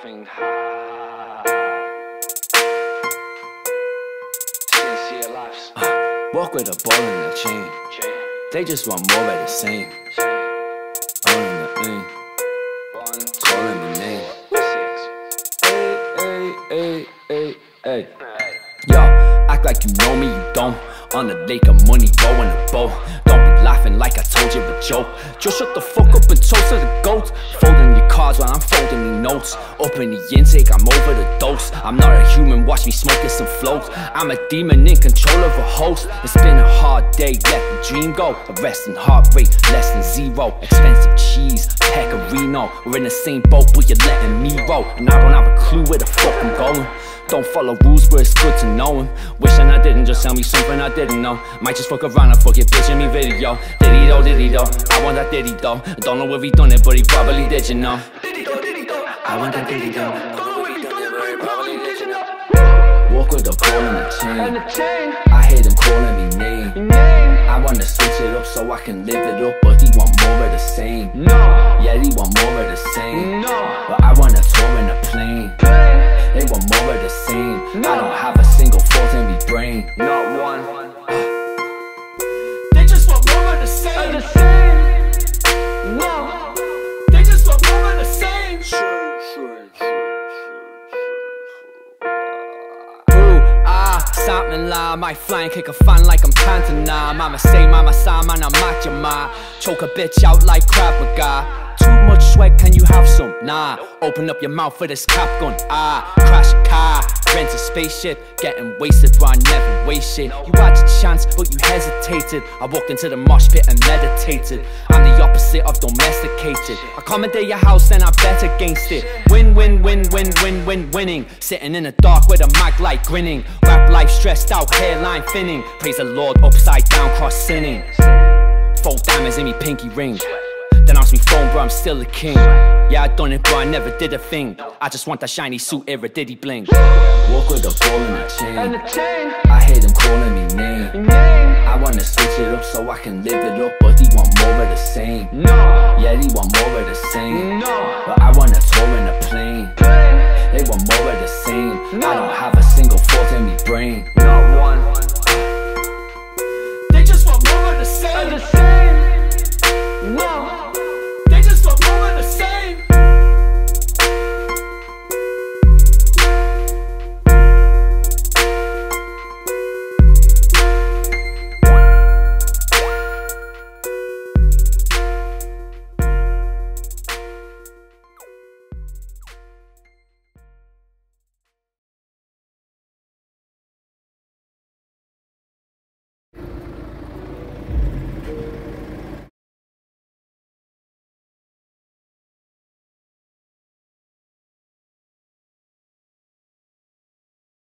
laughing. Ha. Uh, walk with a ball and a chain. They just want more of the same. In the thing, calling my name. Hey, hey, hey, hey. Hey. Yo, act like you know me, you don't. On the lake of money, rowing a boat. Don't laughing like I told you a joke. Just shut the fuck up and toast to the goats. Folding your cards while I'm folding me notes. Open the intake, I'm over the dose. I'm not a human, watch me smoking some floats. I'm a demon in control of a host. It's been a hard day, let the dream go. Arresting heart rate, less than zero. Expensive cheese, pecorino. We're in the same boat, but you're letting me roll. And I don't have a clue where the fuck I'm going. Don't follow rules, but it's good to know 'em. Wishing I didn't just tell me something I didn't know. Might just fuck around and fuck your bitch in me video. Did he though, did he though? I want that did he though. Don't know if he done it, but he probably did, you know. Did he though, did he though? I want that did he though. Don't know if he done it, but he probably did, you know. Walk with a ball and a And the chain. chain. I hear them calling me name. Name. I wanna switch it up so I can live it up, but he want more of the same. No. Yeah, he want more of the same. No. But I wanna tour in a plane. Play. They want more of the same. No. I don't have a single fault in me brain. Not one. Something like my flying kick a fan like I'm Cantona. Mama say, mama say, man, I'm at your ma. Choke a bitch out like Krav Maga. Too much sweat, can you have some? Nah, open up your mouth for this cap gun. Ah, crash a car, rent a spaceship. Getting wasted, but I never waste shit. You had your chance, but you hesitated. I walked into the mosh pit and meditated. I'm the opposite of domesticated. I your house and I bet against it. Win, win, win, win, win, win, winning. Sitting in the dark with a mic light grinning. Rap life stressed out, hairline thinning. Praise the Lord, upside down, cross sinning. Four diamonds in me pinky ring. Phone, bro, I'm still a king. Yeah, I done it, but I never did a thing. I just want that shiny suit, era diddy bling. Walk with a ball and a And the chain. I hear them calling me name. Name. I wanna switch it up so I can live it up, but he want more of the same. No. Yeah, he want more